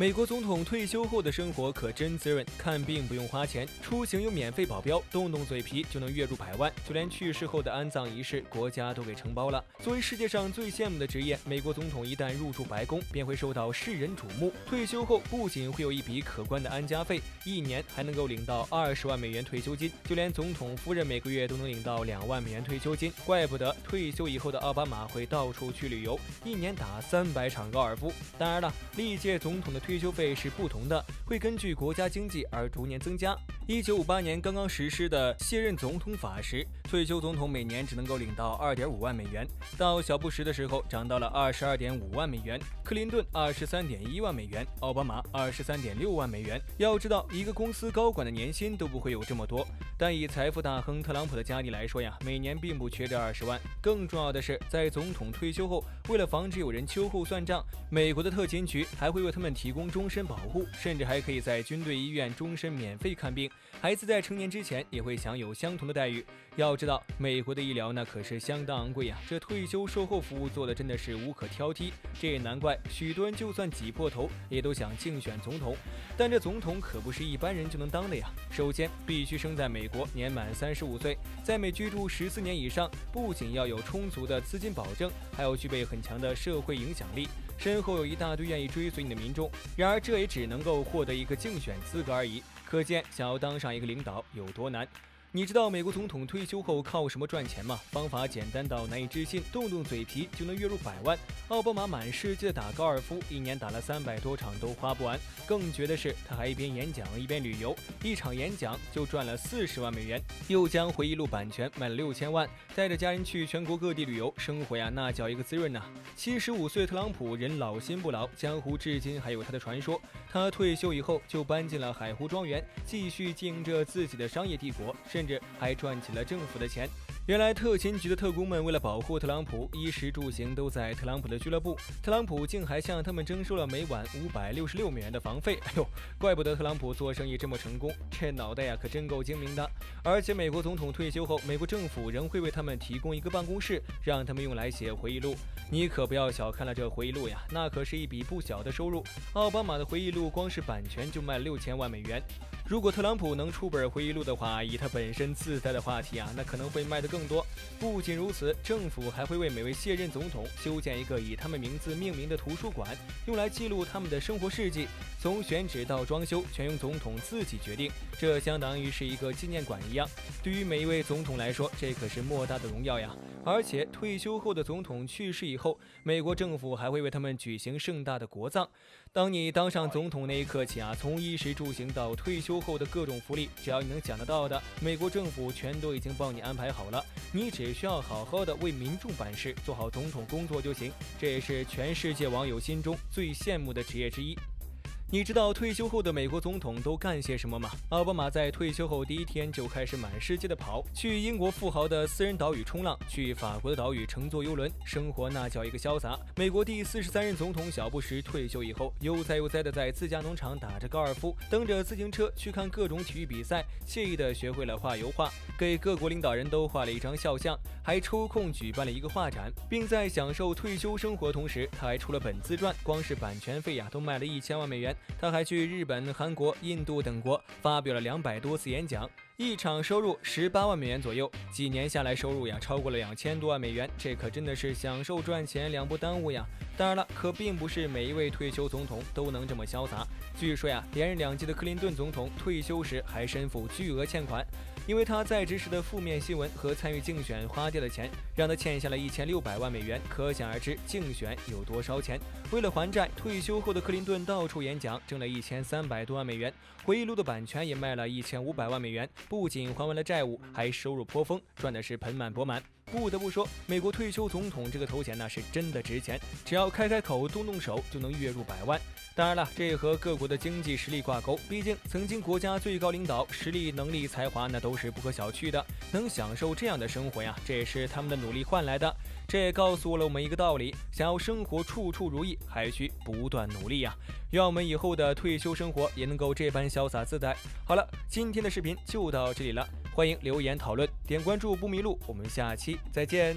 美国总统退休后的生活可真滋润，看病不用花钱，出行有免费保镖，动动嘴皮就能月入百万，就连去世后的安葬仪式，国家都给承包了。作为世界上最羡慕的职业，美国总统一旦入住白宫，便会受到世人瞩目。退休后不仅会有一笔可观的安家费，一年还能够领到二十万美元退休金，就连总统夫人每个月都能领到两万美元退休金。怪不得退休以后的奥巴马会到处去旅游，一年打三百场高尔夫。当然了，历届总统的退。退休费是不同的，会根据国家经济而逐年增加。一九五八年刚刚实施的卸任总统法时，退休总统每年只能够领到二点五万美元。到小布什的时候，涨到了二十二点五万美元；克林顿二十三点一万美元；奥巴马二十三点六万美元。要知道，一个公司高管的年薪都不会有这么多。但以财富大亨特朗普的家底来说呀，每年并不缺这二十万。更重要的是，在总统退休后，为了防止有人秋后算账，美国的特勤局还会为他们提供终身保护，甚至还可以在军队医院终身免费看病。孩子在成年之前也会享有相同的待遇。要知道，美国的医疗那可是相当昂贵呀。这退休售后服务做的真的是无可挑剔。这也难怪许多人就算挤破头也都想竞选总统。但这总统可不是一般人就能当的呀。首先必须生在美国，年满三十五岁，在美居住十四年以上，不仅要有充足的资金保证，还要具备很强的社会影响力，身后有一大堆愿意追随你的民众。然而这也只能够获得一个竞选资格而已。可见，想要当上一个领导有多难。你知道美国总统退休后靠什么赚钱吗？方法简单到难以置信，动动嘴皮就能月入百万。奥巴马满世界的打高尔夫，一年打了三百多场都花不完。更绝的是，他还一边演讲一边旅游，一场演讲就赚了四十万美元，又将回忆录版权卖了六千万，带着家人去全国各地旅游，生活呀那叫一个滋润呐。七十五岁特朗普人老心不老，江湖至今还有他的传说。他退休以后就搬进了海湖庄园，继续经营着自己的商业帝国。甚至还赚起了政府的钱。原来特勤局的特工们为了保护特朗普，衣食住行都在特朗普的俱乐部。特朗普竟还向他们征收了每晚五百六十六美元的房费。哎呦，怪不得特朗普做生意这么成功，这脑袋呀可真够精明的。而且美国总统退休后，美国政府仍会为他们提供一个办公室，让他们用来写回忆录。你可不要小看了这回忆录呀，那可是一笔不小的收入。奥巴马的回忆录光是版权就卖六千万美元。如果特朗普能出本回忆录的话，以他本身自带的话题啊，那可能会卖得更更多。不仅如此，政府还会为每位卸任总统修建一个以他们名字命名的图书馆，用来记录他们的生活事迹。从选址到装修，全由总统自己决定，这相当于是一个纪念馆一样。对于每一位总统来说，这可是莫大的荣耀呀！而且退休后的总统去世以后，美国政府还会为他们举行盛大的国葬。当你当上总统那一刻起啊，从衣食住行到退休后的各种福利，只要你能想得到的，美国政府全都已经帮你安排好了。你只需要好好的为民众办事，做好总统工作就行。这也是全世界网友心中最羡慕的职业之一。你知道退休后的美国总统都干些什么吗？奥巴马在退休后第一天就开始满世界的跑，去英国富豪的私人岛屿冲浪，去法国的岛屿乘坐游轮，生活那叫一个潇洒。美国第四十三任总统小布什退休以后，悠哉悠哉的在自家农场打着高尔夫，蹬着自行车去看各种体育比赛，惬意的学会了画油画，给各国领导人都画了一张肖像，还抽空举办了一个画展，并在享受退休生活同时，他还出了本自传，光是版权费呀都卖了一千万美元。他还去日本、韩国、印度等国发表了两百多次演讲。一场收入十八万美元左右，几年下来收入呀超过了两千多万美元，这可真的是享受赚钱两不耽误呀！当然了，可并不是每一位退休总统都能这么潇洒。据说呀，连任两届的克林顿总统退休时还身负巨额欠款，因为他在职时的负面新闻和参与竞选花掉的钱，让他欠下了一千六百万美元。可想而知，竞选有多烧钱。为了还债，退休后的克林顿到处演讲，挣了一千三百多万美元，回忆录的版权也卖了一千五百万美元。不仅还完了债务，还收入颇丰，赚的是盆满钵满。不得不说，美国退休总统这个头衔那是真的值钱，只要开开口、动动手，就能月入百万。当然了，这也和各国的经济实力挂钩，毕竟曾经国家最高领导实力、能力、才华那都是不可小觑的。能享受这样的生活呀，这也是他们的努力换来的。这也告诉了我们一个道理：想要生活处处如意，还需不断努力呀。愿我们以后的退休生活也能够这般潇洒自在。好了，今天的视频就到这里了，欢迎留言讨论，点关注不迷路，我们下期再见。